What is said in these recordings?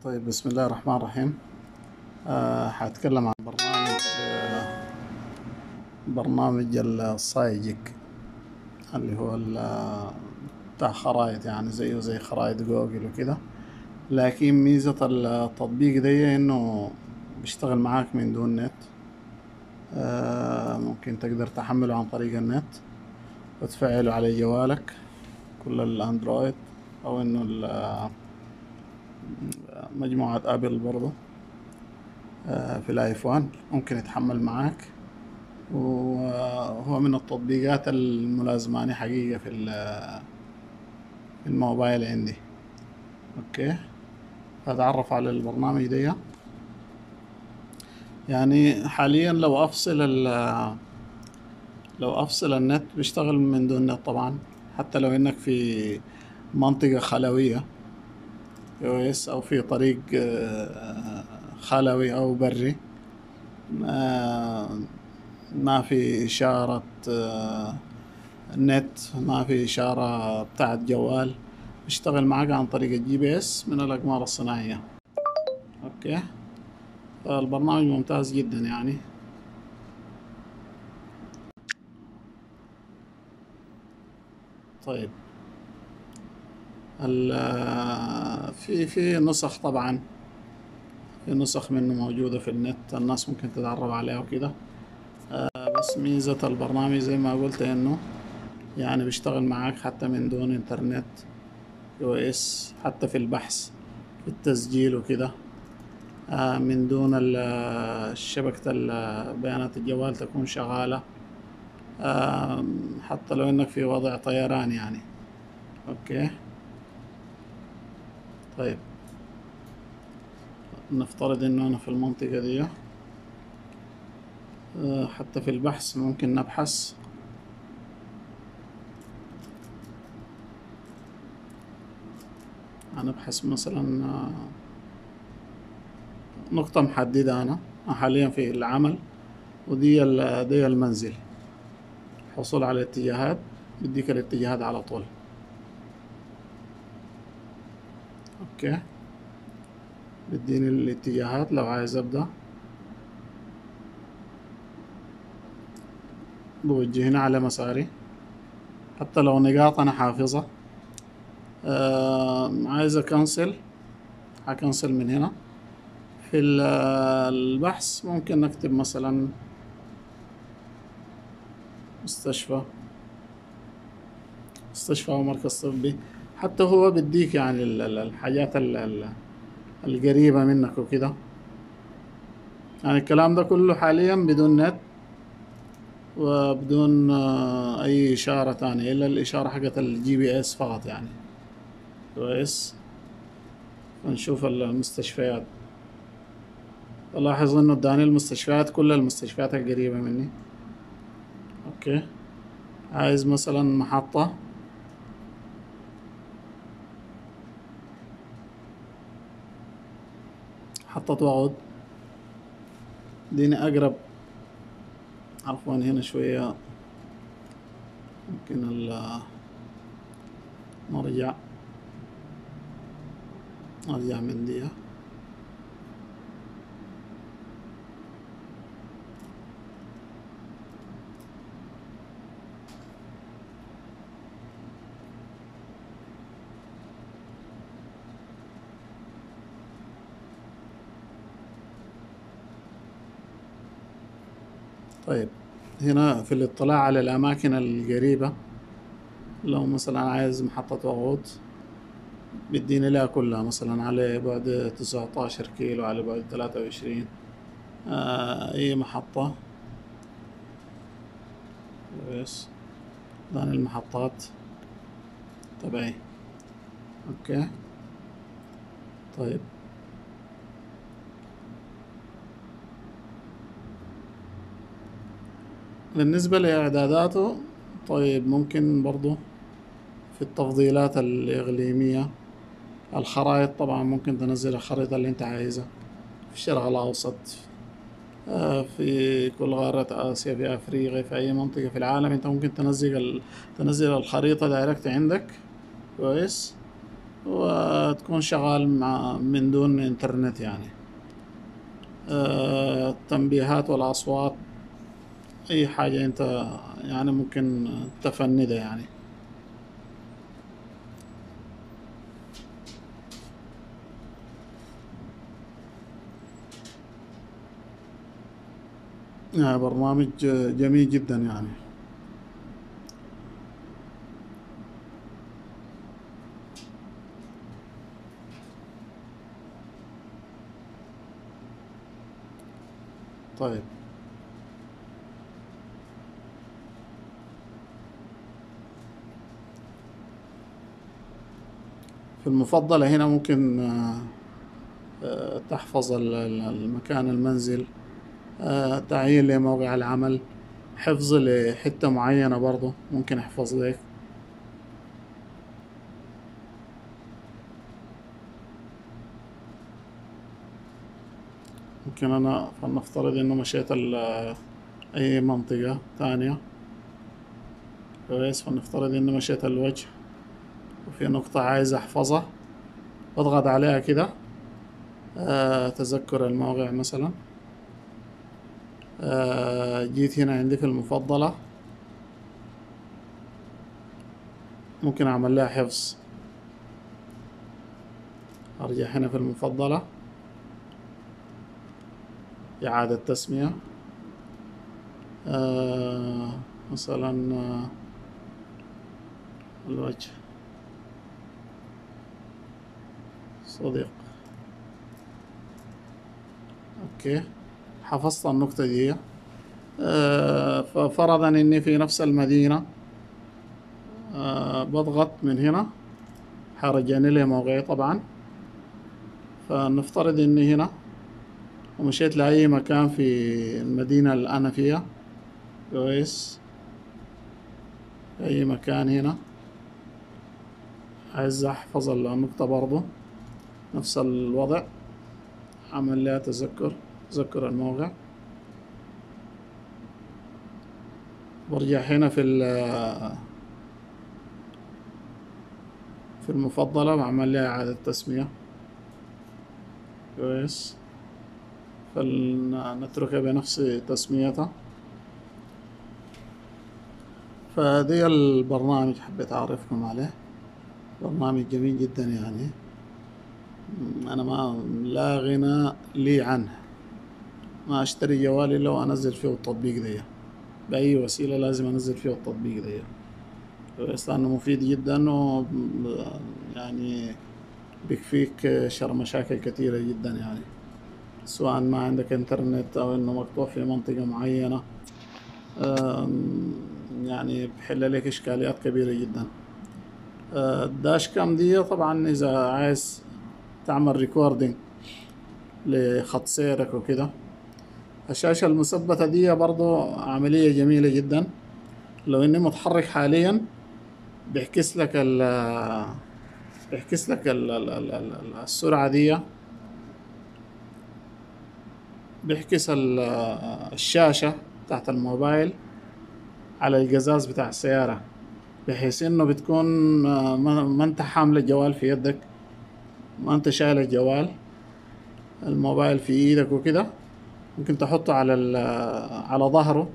طيب بسم الله الرحمن الرحيم. آه حاتكلم عن برنامج آه برنامج السايجيك اللي هو ال- بتاع خرايط يعني زيه زي خرايط جوجل وكده. لكن ميزة التطبيق دي إنه بيشتغل معاك من دون نت. آه ممكن تقدر تحمله عن طريق النت وتفعله على جوالك كل الأندرويد أو إنه ال- مجموعة آبل برضو. آه، في الآيفون ممكن يتحمل معاك. وهو من التطبيقات الملازماني حقيقة في ال- في الموبايل عندي. OK. هتعرف على البرنامج ده يعني حاليا لو أفصل لو أفصل النت بيشتغل من دون نت طبعا. حتى لو إنك في منطقة خلوية. كويس أو في طريق آه، خلوي أو بري. ما في إشارة آه، نت ما في إشارة بتاعت جوال. بيشتغل معاك عن طريق ال GPS من الأقمار الصناعية. OK. فالبرنامج ممتاز جدا يعني. طيب. في في نسخ طبعا. في نسخ منه موجودة في النت الناس ممكن تتعرف عليها وكده. بس ميزة البرنامج زي ما قلت إنه يعني بيشتغل معاك حتى من دون إنترنت أو إس حتى في البحث في التسجيل وكده. آه، من دون ال- شبكة بيانات الجوال تكون شغالة. آه، حتى لو إنك في وضع طيران يعني. أوكي. طيب. نفترض إنه أنا في المنطقة دي آه، حتى في البحث ممكن نبحث. هنبحث مثلا آه، نقطة محددة أنا حاليا في العمل ودي دي المنزل. حصول على الاتجاهات بديك الاتجاهات على طول. أوكي. بديني الاتجاهات لو عايز أبدأ. بوجهني على مساري. حتى لو نقاط أنا حافظها. آه عايز أكنسل. هكنسل من هنا. في ال- البحث ممكن نكتب مثلا مستشفى. مستشفى أو مركز طبي. حتى هو بيديك يعني ال- ال- الحاجات ال- ال- القريبة منك وكده. يعني الكلام ده كله حاليا بدون نت وبدون آه، أي إشارة تانية إلا الإشارة حقت ال GPS فقط يعني. كويس. نشوف المستشفيات. ألاحظ إنه اداني المستشفيات كل المستشفيات القريبة مني. OK. عايز مثلا محطة. محطة وقود. ديني أقرب. عفوا هنا شوية. ممكن ال نرجع نرجع من دي طيب هنا في الاطلاع على الأماكن القريبة لو مثلا عايز محطة وقود بيديني لها كلها مثلا على بعد تسعة عشر كيلو على بعد ثلاثة وعشرين آه أي محطة. كويس دان المحطات. تبعي أوكي. طيب. بالنسبة لإعداداته طيب ممكن برضو في التفضيلات الإقليمية الخرائط طبعا ممكن تنزل الخريطة اللي أنت عايزها في الشرق الأوسط آه، في كل قارة آسيا في أفريقيا في أي منطقة في العالم أنت ممكن تنزل. تنزل الخريطة دايركت عندك كويس وتكون شغال مع من دون إنترنت يعني آه، التنبيهات والأصوات أي حاجة أنت يعني ممكن تفندها يعني. آه، برنامج جميل جدا يعني. طيب. في المفضلة هنا ممكن آه، آه، تحفظ ال- ال- المكان المنزل آه، تعيين لموقع العمل حفظ لحتة معينة برضو ممكن أحفظ لك ممكن أنا فلنفترض إنه مشيت أي منطقة تانية كويس فلنفترض اني مشيت الوجه. وفي نقطة عايز أحفظها. بضغط عليها كده. آه تذكر الموقع مثلا. آه جيت هنا عندي في المفضلة. ممكن أعمل لها حفظ. أرجع هنا في المفضلة. إعادة تسمية. آه مثلا آه الوجه. صديق. أوكي. حفظت النقطة دي. آه ففرضا إني في نفس المدينة. آه بضغط من هنا. حرجعني لي موقعي طبعا. فنفترض إني هنا. ومشيت لأي مكان في المدينة اللي أنا فيها. كويس. أي مكان هنا. عايز أحفظ النقطة برضو. نفس الوضع. أعمل لها تذكر تذكر الموقع. برجع هنا في في المفضلة بعمل لها إعادة تسمية. كويس. فلنتركها بنفس تسميتها. فدي البرنامج حبيت أعرفكم عليه. برنامج جميل جدا يعني. أنا ما لا غنى لي عنه. ما أشتري جوالي إلا وأنزل فيه التطبيق ده. بأي وسيلة لازم أنزل فيه التطبيق ده. لأنه مفيد جدا و يعني بيكفيك شر مشاكل كثيرة جدا يعني. سواء ما عندك إنترنت أو إنه مقطوع في منطقة معينة. أم، يعني بحل لك إشكاليات كبيرة جدا. أه، الداش كام دي طبعا إذا عايز تعمل recording لخط سيرك وكده. الشاشة المثبتة دي برضو عملية جميلة جدا. لو إني متحرك حاليا بيعكس لك ال بيعكس لك ال- ال- ال- ال- السرعة دي. بيعكس ال- الشاشة بتاعت الموبايل على القزاز بتاع السيارة بحيث إنه بتكون آه، ما أنت حامل الجوال في يدك. ما أنت شايل الجوال الموبايل في إيدك وكده ممكن تحطه على على ظهره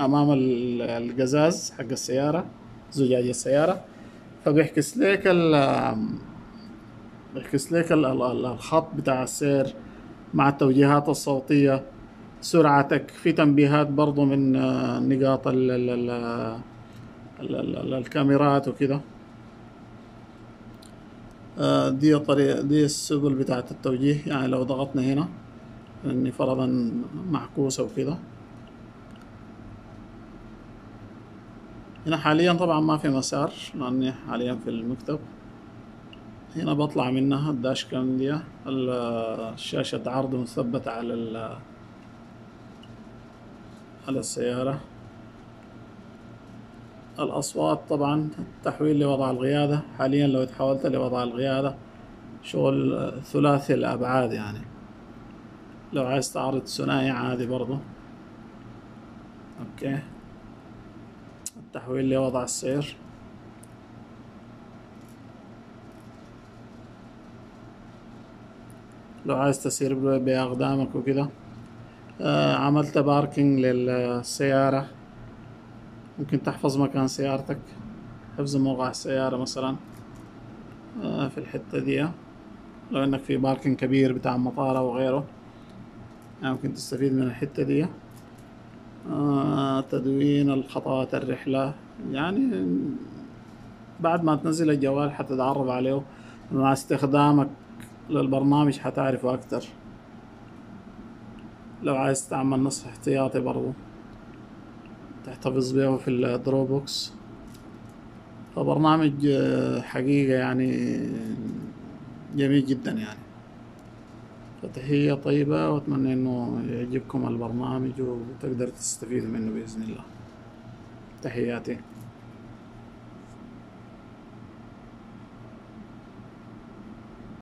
أمام ال- القزاز حق السيارة زجاج السيارة فبيحكس لك ال بيحكس لك ال- ال- ال- الخط بتاع السير مع التوجيهات الصوتية سرعتك. في تنبيهات برضو من آه، نقاط ال ال ال ال ال ال الكاميرات وكده. دي طريقة دي السبل بتاعة التوجيه يعني لو ضغطنا هنا إني فرضا معكوسة وكده. هنا حاليا طبعا ما في مسار لأني حاليا في المكتب. هنا بطلع منها الداش كام دي ال- الشاشة عرض مثبتة على على السيارة. الأصوات طبعا التحويل لوضع القيادة. حاليا لو تحولت لوضع القيادة شغل ثلاثي الأبعاد يعني. لو عايز تعرض ثنائي عادي برضو. أوكي. التحويل لوضع السير. لو عايز تسير بأقدامك وكده. آه، عملت parking للسيارة. ممكن تحفظ مكان سيارتك حفظ موقع السيارة مثلا آه، في الحتة دي. لو انك في parking كبير بتاع مطار أو غيره يعني ممكن تستفيد من الحتة دي. آه، تدوين الخطوات الرحلة. يعني بعد ما تنزل الجوال حتتعرف عليه مع استخدامك للبرنامج حتعرفه أكتر. لو عايز تعمل نسخ احتياطي برضو. تحتفظ به في الدروبوكس. فبرنامج آه، حقيقة يعني جميل جدا يعني. فتحية طيبة وأتمنى إنه يعجبكم البرنامج وتقدر تستفيدوا منه بإذن الله. تحياتي.